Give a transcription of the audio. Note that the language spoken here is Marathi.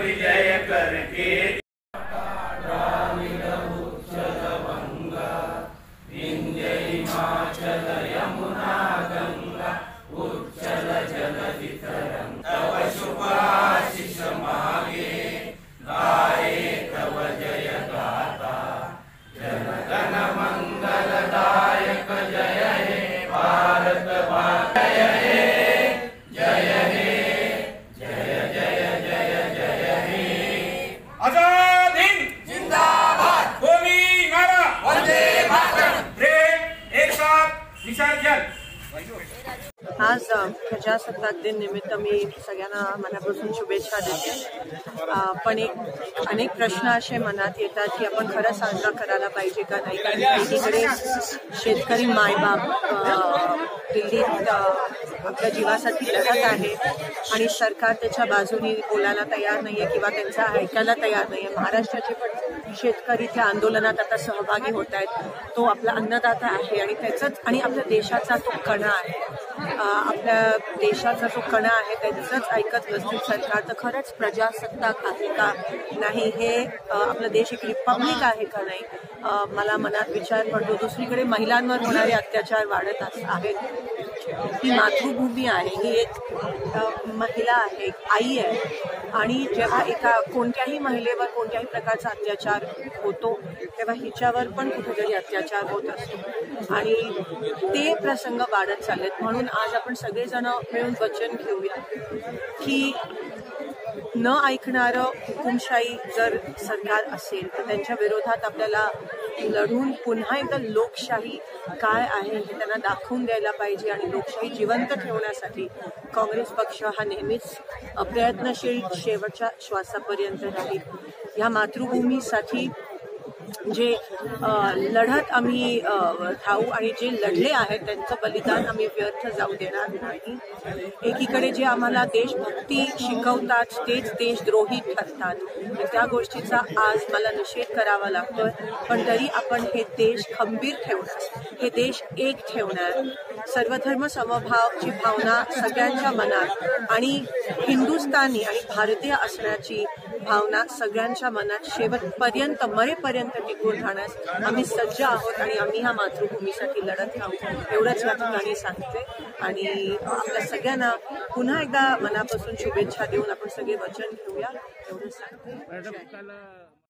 विजय करके। भंग विंजय माचल यमुना आज प्रजासत्ताक दिन निमित्त मी सगळ्यांना मनापासून शुभेच्छा देते. पण एक अनेक प्रश्न असे मनात येतात की आपण खरं साजरा करायला पाहिजे का नाही? कारण एकीकडे शेतकरी मायबाप दिल्लीत आपल्या जीवासाठी लढत आहे आणि सरकार त्याच्या बाजूनी बोलायला तयार नाही आहे किंवा त्यांचा ऐकायला तयार नाही आहे महाराष्ट्राचे पण शेतकरी त्या आंदोलनात आता सहभागी होत आहेत. तो आपला अन्नदाता आहे आणि त्याचाच आणि आपल्या देशाचा तो कणा आहे आपल्या देशाचा जो कणा आहे त्याचंच ऐकत नसतील सरकार. तर खरंच प्रजासत्ताक आहे का नाही हे आपला देश एक रिपब्लिक आहे का नाही मला मनात विचार पडतो. दुसरीकडे महिलांवर होणारे अत्याचार वाढत अस- आहेत. ही मातृभूमी आहे. ही एक महिला आहे एक आई आहे. आणि जेव्हा एका कोणत्याही महिलेवर कोणत्याही प्रकारचा अत्याचार होतो तेव्हा हिच्यावर पण कुठेतरी अत्याचार होत असतो. आणि ते प्रसंग वाढत चाललेत. म्हणून आज आपण सगळेजण मिळून वचन घेऊया की न ऐकणारं हुकुमशाही जर सरकार असेल तर त्यांच्या विरोधात आपल्याला लढून पुन्हा एकदा लोकशाही काय आहे हे त्यांना दाखवून द्यायला पाहिजे आणि लोकशाही जिवंत ठेवण्यासाठी काँग्रेस पक्ष हा नेहमीच प्रयत्नशील शेवटच्या श्वासापर्यंत राहील. ह्या मातृभूमीसाठी म्हणजे, जे लढत आम्ही ठाऊ आणि जे लढले आहेत त्यांचं बलिदान आम्ही व्यर्थ जाऊ देणार नाही. एकीकडे जे आम्हाला देशभक्ती शिकवतात तेच देशद्रोही ठरतात. त्या गोष्टीचा आज मला निषेध करावा लागतोय. पण तरी आपण हे देश खंबीर ठेवणार. हे देश एक ठेवणार. सर्वधर्म समभावची भावना सगळ्यांच्या मनात आणि हिंदुस्थानी आणि भारतीय असण्याची भावना सगळ्यांच्या मनात शेवटपर्यंत मरेपर्यंत टिकून राहण्यास आम्ही सज्ज आहोत आणि आम्ही ह्या मातृभूमीसाठी लढत राहू. एवढंच या ठिकाणी सांगते. आणि आपल्या सगळ्यांना पुन्हा एकदा मनापासून शुभेच्छा देऊन आपण सगळे वचन घेऊया. एवढं सांगते.